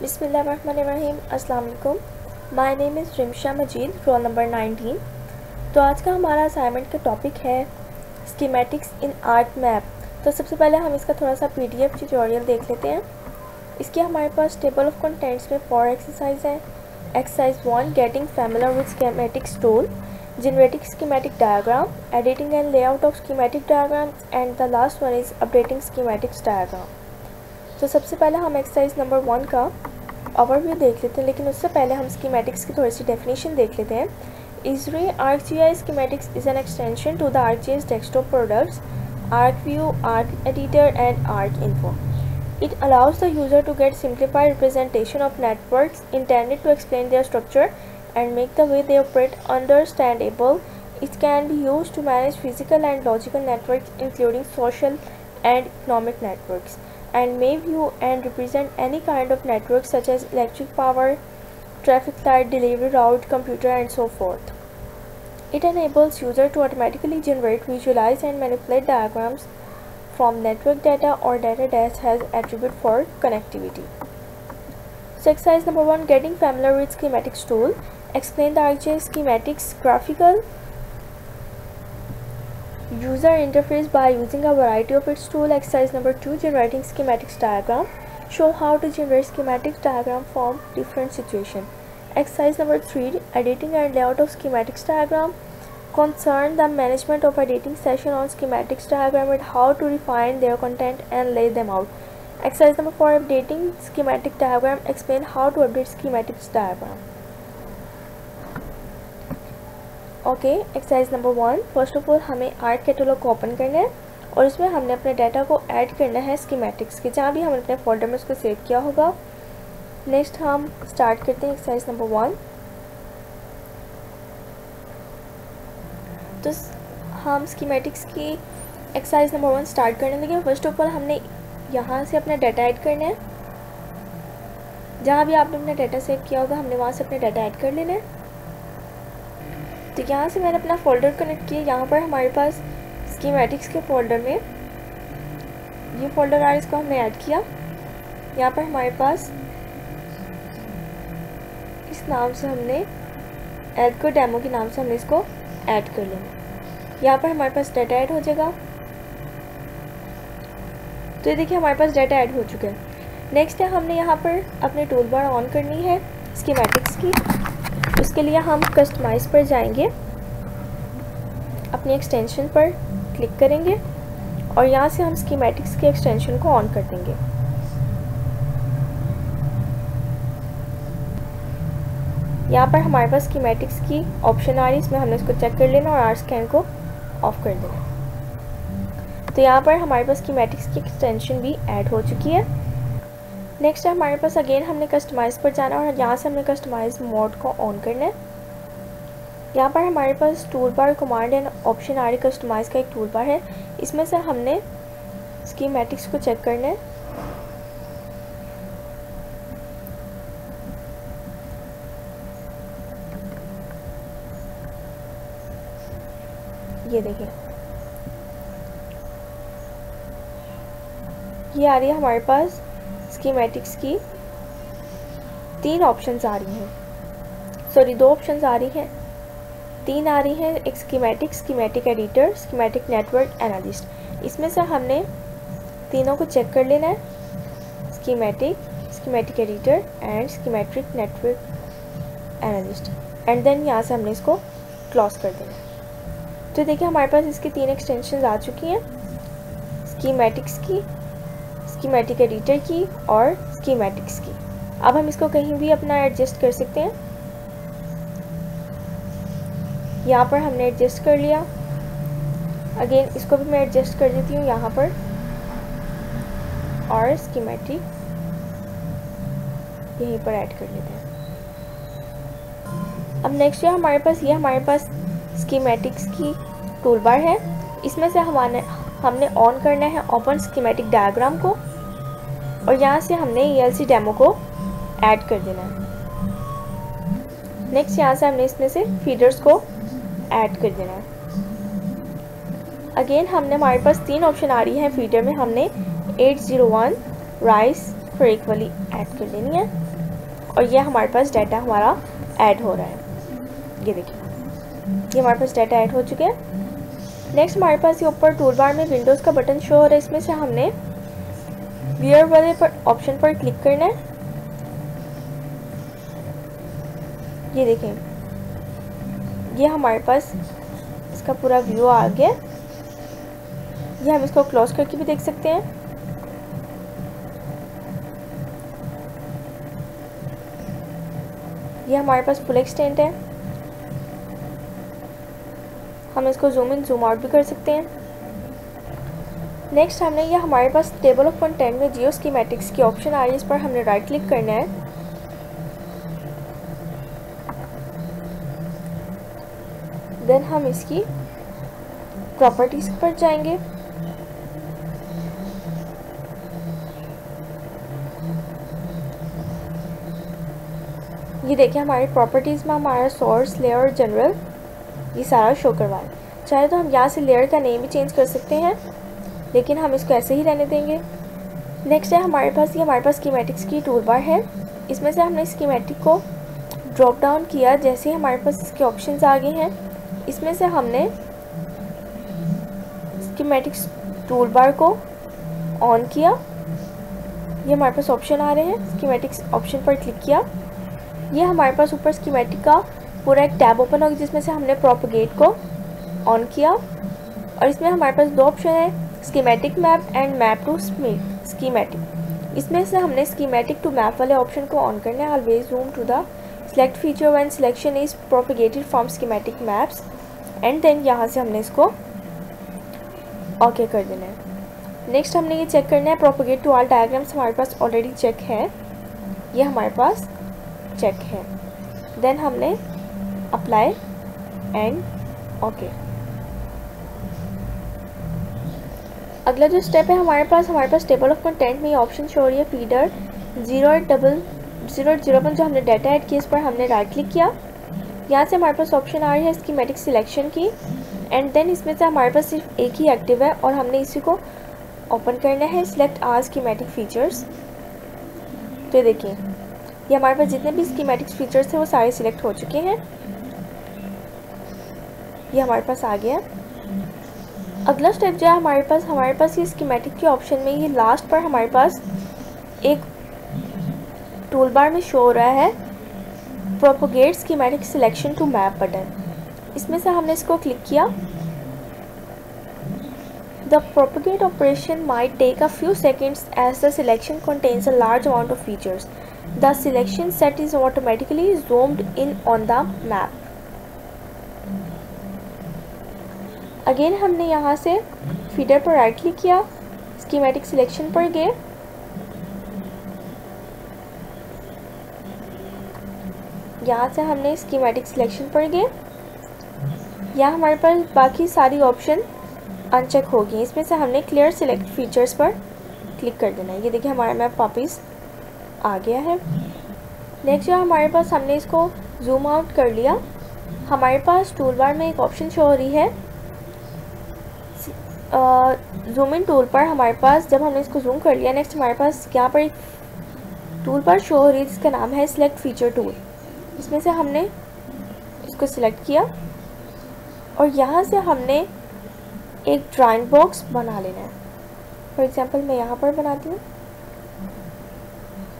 बिसमीम अस्सलाम my name is Rimsha Majeed roll number 19 तो आज का हमारा असाइनमेंट का टॉपिक है स्कीमेटिक्स इन आर्ट मैप तो सबसे पहले हम इसका थोड़ा सा पी पीडीएफ ट्यूटोरियल देख लेते हैं। इसके हमारे पास टेबल ऑफ़ कंटेंट्स में फोर एक्सरसाइज है। Exercise one getting familiar with schematics tool generating schematic diagram, editing and layout of schematic diagram, and the last one is updating schematics diagram. तो सबसे पहले हम एक्सरसाइज नंबर वन का overview देख लेते हैं, लेकिन उससे पहले हम स्कीमेटिक्स की थोड़ी सी डेफिनेशन देख लेते हैं। Esri Arc G I schematics is an extension to the R G S desktop products ArcView ArcEditor and ArcInfo it allows the user to get simplified representation of network intended to explain their structure and make the way they operate understandable it can be use to manage physical and logical network including social and economic network and may view and represent any kind of network such as electric power, traffic light, delivery route, computer and so forth. It enables user to automatically generate, visualize and manipulate diagrams from network data or data that has attribute for connectivity. So exercise number 1 getting familiar with schematics tool. Explain the ArcGIS schematics graphical user interface by using a variety of its tool exercise number 2 generating schematics diagram. Show how to generate schematics diagram from different situation. Exercise number 3 editing and layout of schematics diagram. Concern the management of editing session on schematics diagram and how to refine their content and lay them out. Exercise number 4 updating schematic diagram. Explain how to update schematics diagram okay exercise number one first of all हमें art catalogue को open करना है और इसमें हमने अपने data को add करना है स्कीमेटिक्स के, जहाँ भी हमने अपने फोल्डर में उसको सेव किया होगा। नेक्स्ट हम स्टार्ट करते हैं एक्सरसाइज नंबर वन तो हम स्कीमेटिक्स की एक्सरसाइज नंबर वन स्टार्ट करने लगे फ़र्स्ट ऑफ़ ऑल हमने यहाँ से अपना डाटा ऐड करना है। जहाँ भी आपने अपना डाटा सेव किया होगा, हमने वहाँ से अपना डाटा ऐड कर लेना है। तो यहाँ से मैंने अपना फ़ोल्डर कनेक्ट किया। यहाँ पर हमारे पास स्कीमेटिक्स के फोल्डर में ये फोल्डर आ इसको हमने ऐड किया। यहाँ पर हमारे पास इस नाम से हमने ऐड को डेमो के नाम से हमने इसको ऐड कर लेना। यहाँ पर हमारे पास डाटा ऐड हो जाएगा। तो ये देखिए, हमारे पास डाटा ऐड हो चुका है। नेक्स्ट है हमने यहाँ पर अपने टूल बार ऑन करनी है स्कीमेटिक्स की। उसके लिए हम कस्टमाइज़ पर जाएँगे। अपनी एक्सटेंशन पर क्लिक करेंगे और यहाँ से हम स्कीमेटिक्स के एक्सटेंशन को ऑन कर देंगे। यहाँ पर हमारे पास स्कीमेटिक्स की ऑप्शन आ रही है, इसमें हमने इसको चेक कर लेना और आर स्कैन को ऑफ़ कर देना। तो यहाँ पर हमारे पास स्कीमेटिक्स की एक्सटेंशन भी ऐड हो चुकी है। नेक्स्ट है हमारे पास अगेन हमने कस्टमाइज़ पर जाना और यहाँ से हमने कस्टमाइज मोड को ऑन करना है। यहाँ पर हमारे पास tool bar command and option आ रही कस्टमाइज़ का एक टूल बार है। इसमें से हमने स्कीमेटिक्स को चेक करना है। ये देखिए। ये आ रही है हमारे पास स्कीमेटिक्स की तीन ऑप्शंस आ रही हैं। सॉरी दो ऑप्शंस आ रही हैं। तीन आ रही हैं, एक schematic schematic editor schematic network analyst इसमें से हमने तीनों को चेक कर लेना है। Schematic schematic editor and schematic network analyst and then यहाँ से हमने इसको क्लॉज कर देना है। तो देखिए हमारे पास इसकी तीन एक्सटेंशन आ चुकी हैं। स्कीमेटिक्स की स्कीमेटिक एडिटर की और स्कीमेटिक्स की। अब हम इसको कहीं भी अपना एडजस्ट कर सकते हैं। यहाँ पर हमने एडजस्ट कर लिया। अगेन इसको भी मैं एडजस्ट कर देती हूँ यहाँ पर। और स्कीमेटिक यहीं पर ऐड कर लेते हैं। अब नेक्स्ट है हमारे पास, ये हमारे पास स्कीमेटिक्स की टूल बार है। इसमें से हमारे, हमने ऑन करना है ओपन स्कीमेटिक डायग्राम को। और यहाँ से हमने ईएलसी डेमो को ऐड कर देना है। नेक्स्ट यहाँ से हमने इसमें से फीडर्स को ऐड कर देना है। अगेन हमने हमारे पास तीन ऑप्शन आ रही है फीडर में। हमने 801 राइस पर इक्वली ऐड कर देनी है। और ये हमारे पास डाटा हमारा ऐड हो रहा है। ये देखिए। ये हमारे पास डाटा ऐड हो चुके हैं। नेक्स्ट हमारे पास ये ऊपर टूल बार में विंडोज़ का बटन शो हो रहा है। इसमें से हमने वियर वाले पर ऑप्शन पर क्लिक करना है। ये देखें। ये हमारे पास इसका पूरा व्यू आ गया। ये हम इसको क्लोज करके भी देख सकते हैं। ये हमारे पास फुल एक्सटेंट है। हम इसको जूम इन जूम आउट भी कर सकते हैं। नेक्स्ट हमने ये हमारे पास टेबल ऑफ़ कंटेंट में जियो स्कीमेटिक्स की ऑप्शन आ रही है, इस पर हमने राइट क्लिक करना है। देन हम इसकी प्रॉपर्टीज़ पर जाएँगे। ये देखिए, हमारी प्रॉपर्टीज़ में हमारा सोर्स लेयर जनरल ये सारा शो करवा चाहे तो हम यहाँ से लेयर का नेम भी चेंज कर सकते हैं। लेकिन हम इसको ऐसे ही रहने देंगे। नेक्स्ट है हमारे पास, ये हमारे पास स्कीमेटिक्स की टूल बार है। इसमें से हमने स्कीमेटिक को ड्रॉप डाउन किया, जैसे ही हमारे पास इसके ऑप्शंस आ गए हैं। इसमें से हमने स्कीमेटिक्स टूल बार को ऑन किया। ये हमारे पास ऑप्शन आ रहे हैं स्कीमेटिक्स ऑप्शन पर क्लिक किया। ये हमारे पास ऊपर स्कीमेटिक का पूरा एक टैब ओपन होगा, जिसमें से हमने प्रोपोगेट को ऑन किया। और इसमें हमारे पास दो ऑप्शन है। Schematic map and map to schematic इसमें से हमने स्कीमेटिक टू मैप वाले ऑप्शन को ऑन करना है। Always zoom to the select feature when selection is propagated from schematic maps and then यहाँ से हमने इसको ओके okay कर देना है। नेक्स्ट हमने ये चेक करना है। प्रोपोगेट टू ऑल डायग्राम्स हमारे पास ऑलरेडी चेक है। ये हमारे पास चेक है। देन हमने अप्लाई एंड ओके अगला जो स्टेप है, हमारे पास हमारे पास टेबल ऑफ़ कंटेंट में ये ऑप्शन शो हो रही है feeder zero double zero zero one जो हमने डाटा ऐड किया, इस पर हमने राइट क्लिक किया। यहाँ से हमारे पास ऑप्शन आ रही है इसकी मेटिक सिलेक्शन की। एंड देन इसमें से हमारे पास सिर्फ़ एक ही एक्टिव है और हमने इसी को ओपन करना है सिलेक्ट आर स्कीमेटिक फीचर्स तो ये देखिए, ये हमारे पास जितने भी स्कीमेटिक्स फीचर्स थे वो सारे सिलेक्ट हो चुके हैं। ये हमारे पास आ गया। अगला स्टेप जो है हमारे पास हमारे पास ये स्कीमेटिक के ऑप्शन में ये लास्ट पर हमारे पास एक टूल बार में शो हो रहा है। Propagate schematic selection to map button इसमें से हमने इसको क्लिक किया। The propagate operation may take a few seconds as the selection contains a large amount of features the selection set is automatically zoomed in on the map again हमने यहाँ से feeder पर right click किया। Schematic selection पर गए। यहाँ से हमने स्कीमेटिक सिलेक्शन पर गए। यहाँ हमारे पास बाकी सारी ऑप्शन अनचेक हो होगी। इसमें से हमने क्लियर सिलेक्ट फीचर्स पर क्लिक कर देना है। ये देखिए, हमारा मैप वापिस आ गया है। नेक्स्ट जो हमारे पास हमने इसको जूम आउट कर लिया, हमारे पास टूल बार में एक ऑप्शन शो हो रही है। जूम इन टूल पर हमारे पास, जब हमने इसको जूम कर लिया नेक्स्ट हमारे पास यहाँ पर एक टूल पर शो हो रही है जिसका नाम है सिलेक्ट फीचर टूल इसमें से हमने इसको सिलेक्ट किया और यहाँ से हमने एक ड्राइंग बॉक्स बना लेना है। फॉर एग्ज़ाम्पल मैं यहाँ पर बनाती हूँ।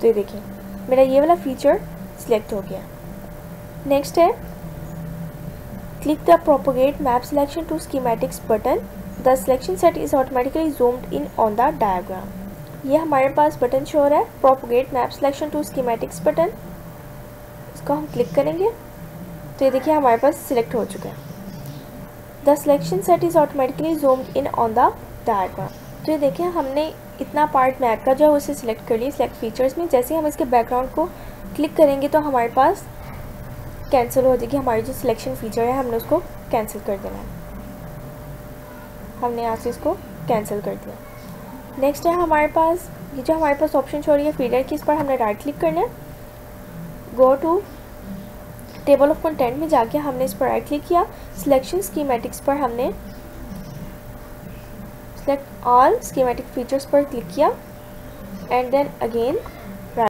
तो ये देखिए, मेरा ये वाला फीचर सिलेक्ट हो गया। नेक्स्ट है click the propagate map selection to schematics button the selection set is automatically zoomed in on the diagram ये हमारे पास बटन शो रहा है। Propagate map selection to schematics button इसको हम क्लिक करेंगे। तो ये देखिए हमारे पास सिलेक्ट हो चुका है। The selection set is automatically zoomed in on the diagram तो ये देखिए हमने इतना पार्ट मैप का जो है उसे सिलेक्ट कर लिया सिलेक्ट फीचर्स में। जैसे हम इसके बैकग्राउंड को क्लिक करेंगे तो हमारे पास कैंसिल हो जाएगी। हमारी जो सिलेक्शन फीचर है, हमने उसको कैंसिल कर देना है। हमने यहाँ से इसको कैंसिल कर दिया। नेक्स्ट है हमारे पास, ये जो हमारे पास ऑप्शन छोड़ है फीडर की, इस पर हमने राइट क्लिक करना है। Go to table of content में जाके हमने इस पर राइट क्लिक किया। सिलेक्शन स्कीमेटिक्स पर हमने सेलेक्ट ऑल स्कीमेटिक फीचर्स पर क्लिक किया। And then again